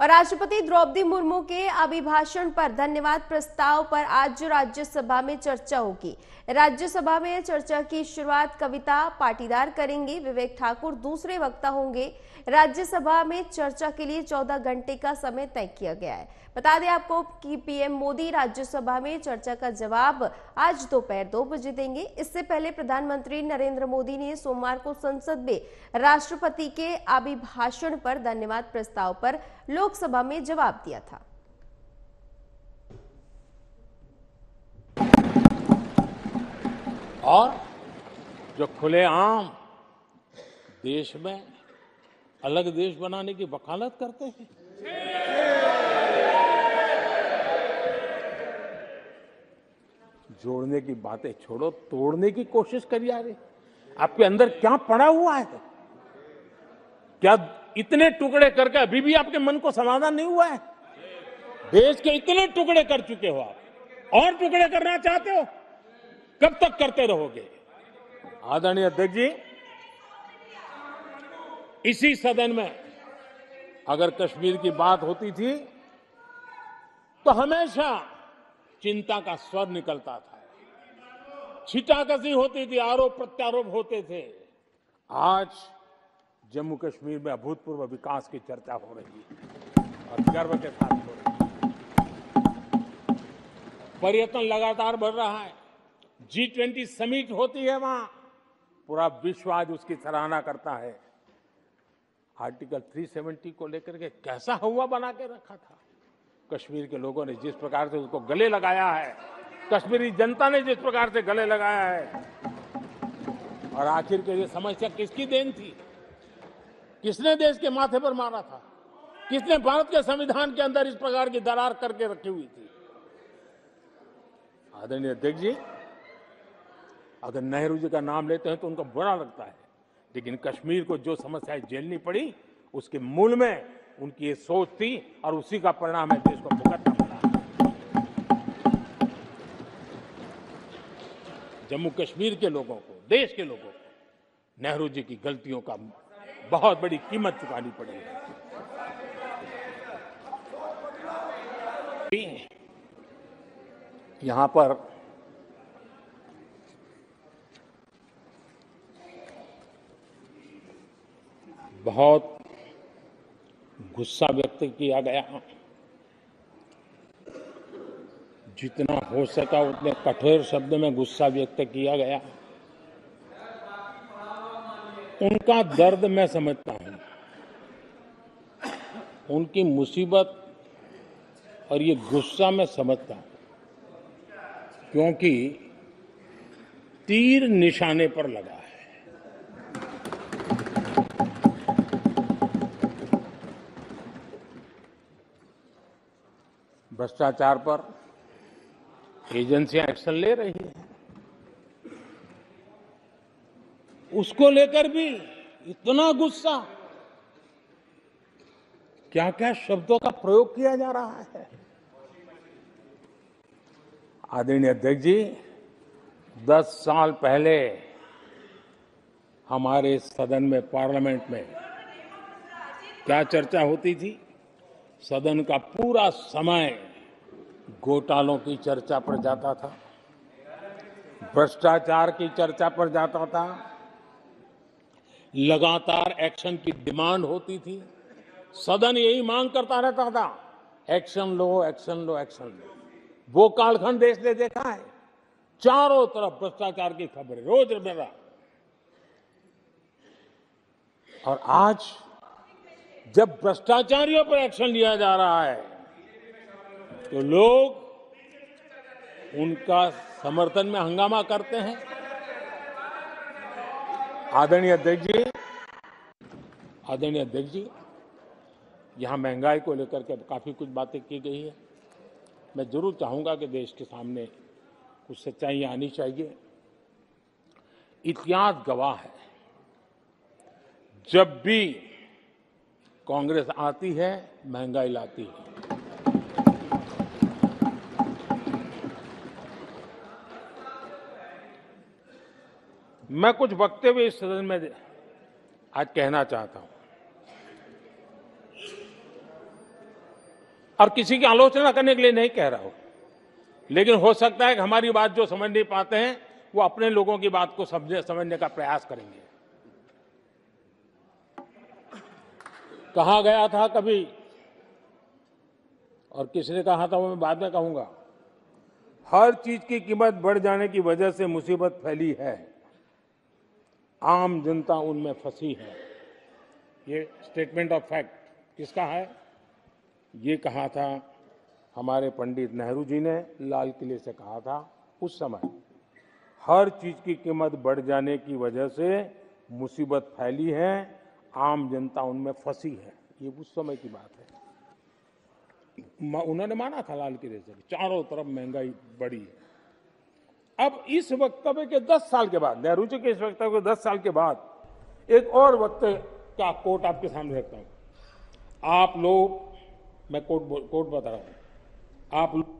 और राष्ट्रपति द्रौपदी मुर्मू के अभिभाषण पर धन्यवाद प्रस्ताव पर आज राज्यसभा में चर्चा होगी। राज्यसभा में चर्चा की शुरुआत कविता पाटीदार करेंगे, विवेक ठाकुर दूसरे वक्ता होंगे। राज्यसभा में चर्चा के लिए 14 घंटे का समय तय किया गया है। बता दें आपको कि पीएम मोदी राज्यसभा में चर्चा का जवाब आज दोपहर दो दो बजे देंगे। इससे पहले प्रधानमंत्री नरेंद्र मोदी ने सोमवार को संसद में राष्ट्रपति के अभिभाषण पर धन्यवाद प्रस्ताव पर लोकसभा में जवाब दिया था। और जो खुलेआम देश में अलग देश बनाने की वकालत करते हैं। जोड़ने की बातें छोड़ो, तोड़ने की कोशिश करिए। अरे आपके अंदर क्या पड़ा हुआ है? क्या इतने टुकड़े करके अभी भी आपके मन को समाधान नहीं हुआ है? देश के इतने टुकड़े कर चुके हो आप। और टुकड़े करना चाहते हो? कब तक करते रहोगे? आदरणीय अध्यक्ष जी, इसी सदन में अगर कश्मीर की बात होती थी तो हमेशा चिंता का स्वर निकलता था। छिटाकसी होती थी आरोप प्रत्यारोप होते थे। आज जम्मू कश्मीर में अभूतपूर्व विकास की चर्चा हो रही है और गर्व के साथ हो रही है। पर्यटन लगातार बढ़ रहा है। जी ट्वेंटी समिट होती है वहाँ। पूरा विश्व आज उसकी सराहना करता है। आर्टिकल 370 को लेकर के कैसा हुआ बना के रखा था। कश्मीर के लोगों ने जिस प्रकार से उसको गले लगाया है, कश्मीरी जनता ने जिस प्रकार से गले लगाया है, और आखिर के ये समस्या किसकी देन थी? किसने देश के माथे पर मारा था? किसने भारत के संविधान के अंदर इस प्रकार की दरार करके रखी हुई थी? आदरणीय अध्यक्ष जी, अगर नेहरू जी का नाम लेते हैं तो उनको बुरा लगता है। लेकिन कश्मीर को जो समस्याएँ झेलनी पड़ी, उसके मूल में उनकी ये सोच थी और उसी का परिणाम है देश को भुगतना पड़ा जम्मू कश्मीर के लोगों को, देश के लोगों को नेहरू जी की गलतियों का बहुत बड़ी कीमत चुकानी पड़ी है यहाँ पर बहुत गुस्सा व्यक्त किया गया। जितना हो सका उतने कठोर शब्द में गुस्सा व्यक्त किया गया। उनका दर्द मैं समझता हूँ। उनकी मुसीबत और ये गुस्सा मैं समझता हूँ। क्योंकि तीर निशाने पर लगा है। भ्रष्टाचार पर एजेंसियाँ एक्शन ले रही हैं। उसको लेकर भी इतना गुस्सा। क्या क्या शब्दों का प्रयोग किया जा रहा है? आदरणीय अध्यक्ष जी, दस साल पहले हमारे सदन में, पार्लियामेंट में क्या चर्चा होती थी? सदन का पूरा समय घोटालों की चर्चा पर जाता था, भ्रष्टाचार की चर्चा पर जाता था लगातार एक्शन की डिमांड होती थी। सदन यही मांग करता रहता था, एक्शन लो एक्शन लो एक्शन लो। वो कालखंड देश ने देखा है, चारों तरफ़ भ्रष्टाचार की खबरें, रोज मेरा। और आज जब भ्रष्टाचारियों पर एक्शन लिया जा रहा है तो लोग उनका समर्थन में हंगामा करते हैं। आदरणीय अध्यक्ष जी, आदरणीय अध्यक्ष जी, यहाँ महँगाई को लेकर के काफ़ी कुछ बातें की गई है। मैं ज़रूर चाहूँगा कि देश के सामने कुछ सच्चाई आनी चाहिए। इतिहास गवाह है। जब भी कांग्रेस आती है, महँगाई लाती है। मैं कुछ वक्तव्य इस सदन में आज कहना चाहता हूँ। और किसी की आलोचना करने के लिए नहीं कह रहा हूँ। लेकिन हो सकता है कि हमारी बात जो समझ नहीं पाते हैं, वो अपने लोगों की बात को समझे, समझने का प्रयास करेंगे। कहा गया था कभी, और किसने कहा था वो मैं बाद में कहूँगा, हर चीज़ की कीमत बढ़ जाने की वजह से मुसीबत फैली है। आम जनता उनमें फंसी है। ये स्टेटमेंट ऑफ़ फैक्ट किसका है? ये कहा था हमारे पंडित नेहरू जी ने, लाल किले से कहा था उस समय। हर चीज़ की कीमत बढ़ जाने की वजह से मुसीबत फैली है, आम जनता उनमें फंसी है। ये उस समय की बात है। उन्होंने माना था लाल किले से चारों तरफ़ महँगाई बढ़ी है। अब इस वक्तव्य के 10 साल के बाद, नेहरू जी के इस वक्तव्य के 10 साल के बाद, एक और वक्त का कोर्ट आपके सामने रखता हूँ। आप लोग, मैं कोर्ट कोर्ट बता रहा हूँ। आप लोग